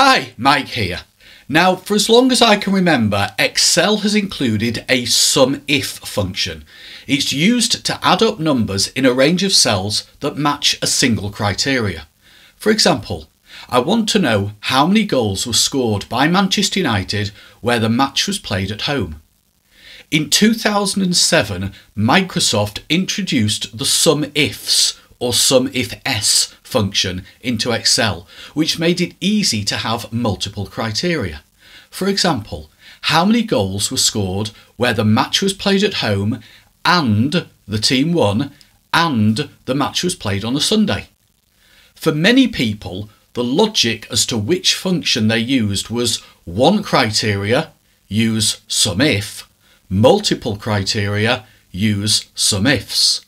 Hi, Mike here. Now, for as long as I can remember, Excel has included a SUMIF function. It's used to add up numbers in a range of cells that match a single criteria. For example, I want to know how many goals were scored by Manchester United where the match was played at home. In 2007, Microsoft introduced the SUMIFs or SUMIFS function into Excel, which made it easy to have multiple criteria. For example, how many goals were scored where the match was played at home and the team won and the match was played on a Sunday. For many people, the logic as to which function they used was one criteria, use SUMIF, multiple criteria, use SUMIFS.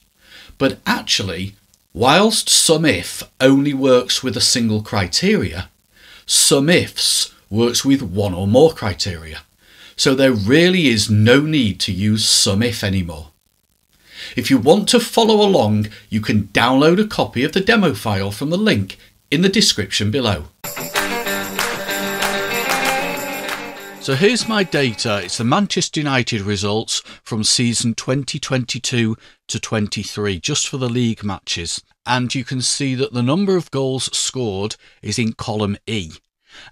But actually, Whilst SUMIF only works with a single criteria, SUMIFs works with one or more criteria. So there really is no need to use SUMIF anymore. If you want to follow along, you can download a copy of the demo file from the link in the description below. So here's my data. It's the Manchester United results from season 2022 to 23, just for the league matches. And you can see that the number of goals scored is in column E.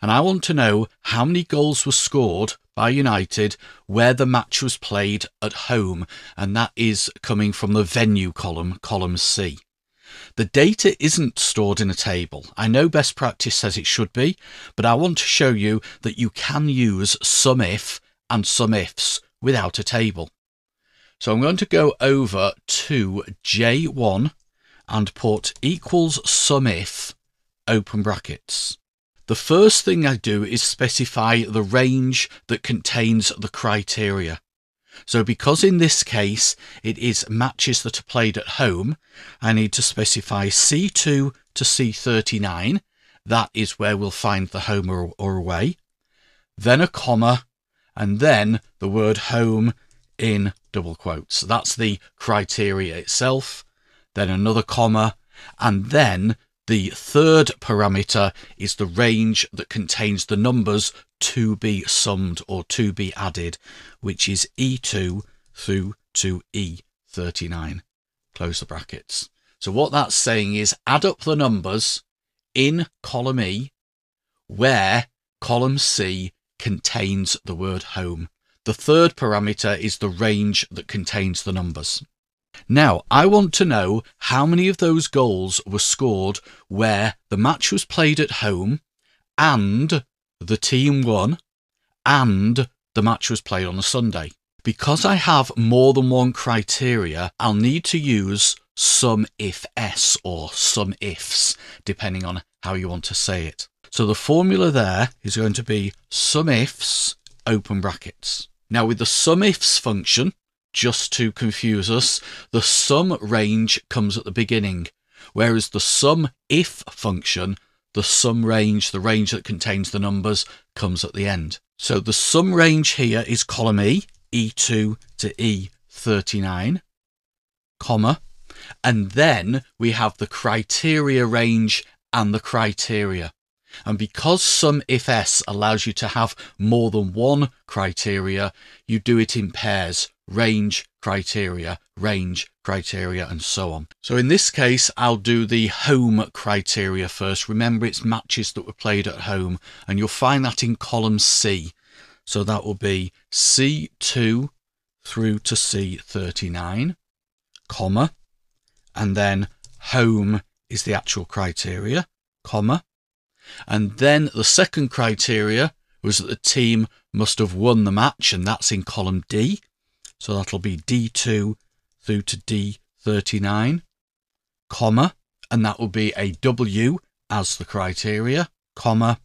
And I want to know how many goals were scored by United where the match was played at home. And that is coming from the venue column, column C. The data isn't stored in a table. I know best practice says it should be, but I want to show you that you can use some SUMIF and SUMIFS without a table. So I'm going to go over to J1 and put equals SUMIF open brackets. The first thing I do is specify the range that contains the criteria. So because in this case it is matches that are played at home, I need to specify C2 to C39. That is where we'll find the home or, or away. Then a comma, and then the word home in double quotes. That's the criteria itself. Then another comma, and then the third parameter is the range that contains the numbers to be summed or to be added, which is E2 through to E39. Close the brackets. So what that's saying is add up the numbers in column E where column C contains the word home. The third parameter is the range that contains the numbers. Now, I want to know how many of those goals were scored where the match was played at home and the team won and the match was played on a Sunday. Because I have more than one criteria, I'll need to use some if s or SUMIFS, depending on how you want to say it. So the formula there is going to be SUMIFS, open brackets. Now with the SUMIFS function, just to confuse us, the sum range comes at the beginning, whereas the sum if function, the sum range, the range that contains the numbers, comes at the end. So the sum range here is column E, E2 to E39, comma, and then we have the criteria range and the criteria. And because SUMIFs allows you to have more than one criteria, you do it in pairs, range criteria, range criteria, and so on. So in this case, I'll do the home criteria first. Remember, it's matches that were played at home, and you'll find that in column C. So that will be C2 through to C39, comma, and then home is the actual criteria, comma, and then the second criteria was that the team must have won the match, and that's in column D. So that'll be D2 through to D39, comma, and that will be a W as the criteria, comma.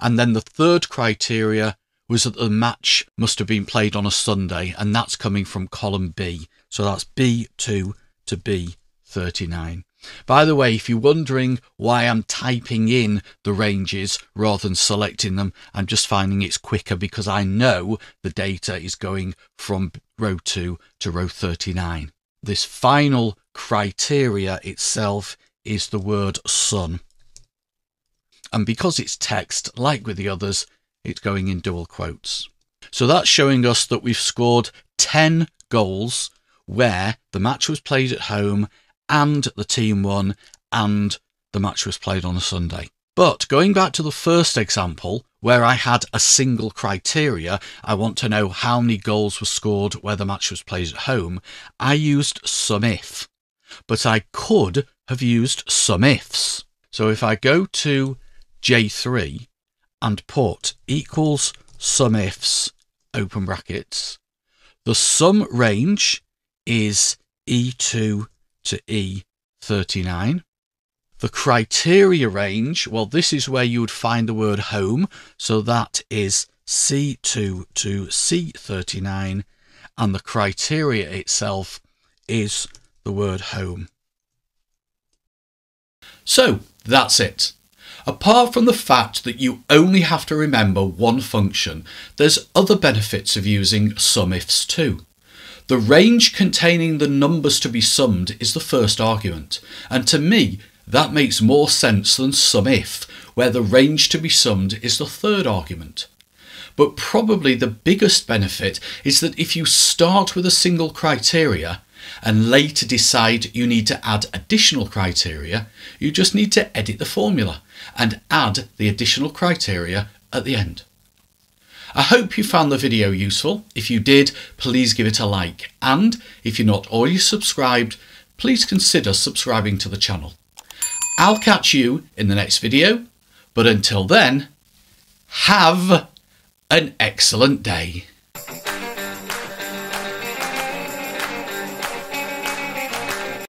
And then the third criteria was that the match must have been played on a Sunday, and that's coming from column B. So that's B2 to B39. By the way, if you're wondering why I'm typing in the ranges rather than selecting them, I'm just finding it's quicker because I know the data is going from row 2 to row 39. This final criteria itself is the word sun. And because it's text, like with the others, it's going in double quotes. So that's showing us that we've scored 10 goals where the match was played at home and the team won and the match was played on a Sunday. But going back to the first example, where I had a single criteria, I want to know how many goals were scored where the match was played at home, I used SUMIF. But I could have used SUMIFs. So if I go to J3 and put equals SUMIFs, open brackets, the sum range is E2 to E39. The criteria range, well, this is where you would find the word home. So that is C2 to C39. And the criteria itself is the word home. So that's it. Apart from the fact that you only have to remember one function, there's other benefits of using SUMIFs too. The range containing the numbers to be summed is the first argument, and to me, that makes more sense than SUMIF, where the range to be summed is the third argument. But probably the biggest benefit is that if you start with a single criteria and later decide you need to add additional criteria, you just need to edit the formula and add the additional criteria at the end. I hope you found the video useful. If you did, please give it a like. And if you're not already subscribed, please consider subscribing to the channel. I'll catch you in the next video, but until then, have an excellent day.